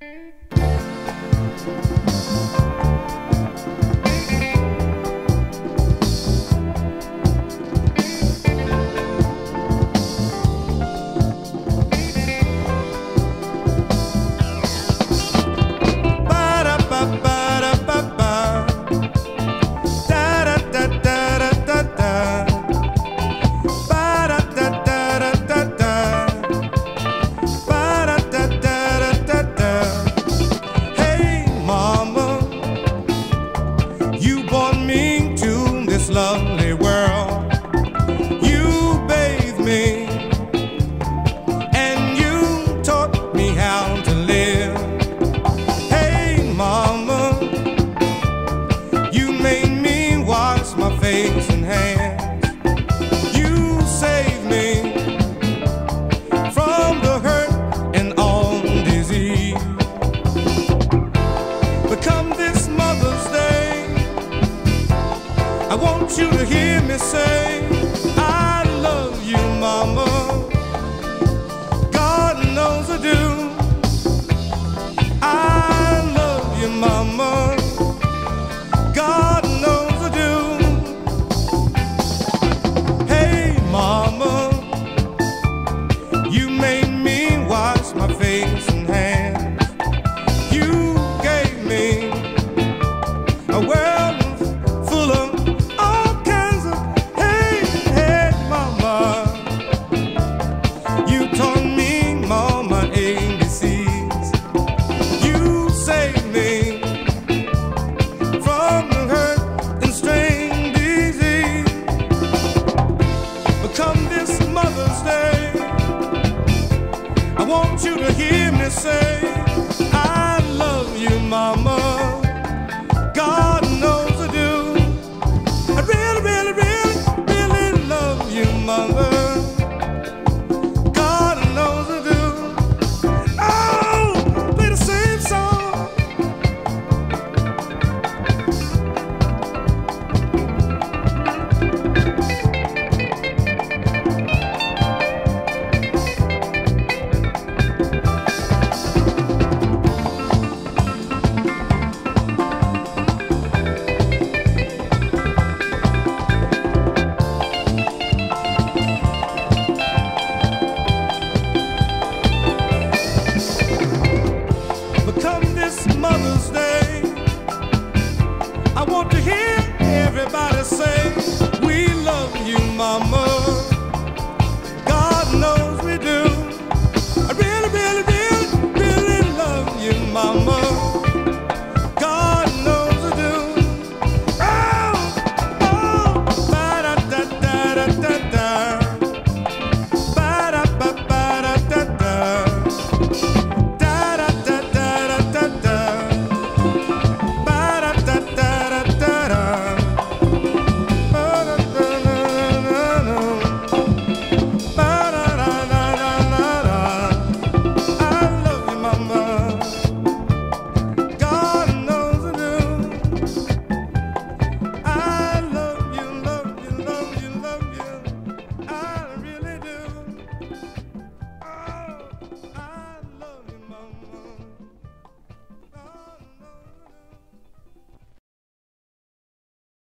thank you lovely world. You bathed me and you taught me how to live. Hey, mama, you made me wash my face and hands. I want you to hear me say, I love you, Mama. God knows I do. I love you, Mama. God knows I do. Hey, Mama, you made me wash my face and hands. You gave me a word. want you to hear me say. Mother's Day. I want to hear everybody say.